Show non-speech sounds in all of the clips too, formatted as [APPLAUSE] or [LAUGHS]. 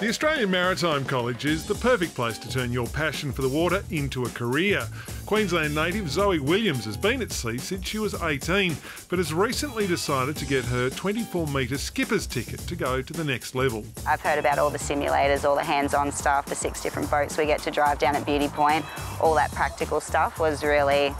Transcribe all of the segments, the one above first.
The Australian Maritime College is the perfect place to turn your passion for the water into a career. Queensland native Zoe Williams has been at sea since she was 18, but has recently decided to get her 24 metre skipper's ticket to go to the next level. I've heard about all the simulators, all the hands-on stuff, the six different boats we get to drive down at Beauty Point. All that practical stuff was really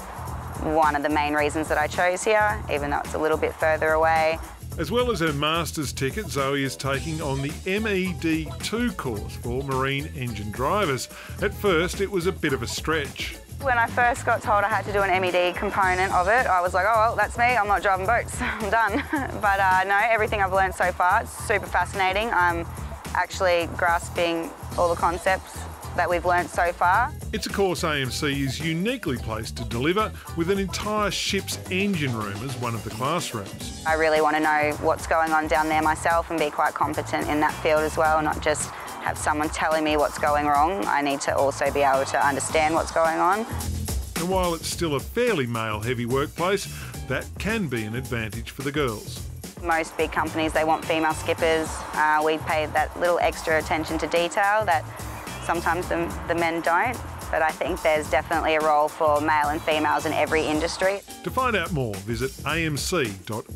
one of the main reasons that I chose here, even though it's a little bit further away. As well as her master's ticket, Zoe is taking on the MED2 course for marine engine drivers. At first, it was a bit of a stretch. When I first got told I had to do an MED component of it, I was like, oh, well, that's me. I'm not driving boats. [LAUGHS] I'm done. [LAUGHS] but uh, no, everything I've learned so far, it's super fascinating. I'm actually grasping all the concepts that we've learnt so far. It's a course AMC is uniquely placed to deliver with an entire ship's engine room as one of the classrooms. I really want to know what's going on down there myself and be quite competent in that field as well, not just have someone telling me what's going wrong. I need to also be able to understand what's going on. And while it's still a fairly male-heavy workplace, that can be an advantage for the girls. Most big companies, they want female skippers. Uh, we pay that little extra attention to detail that sometimes the, the men don't, but I think there's definitely a role for male and females in every industry. To find out more, visit amc.edu.au.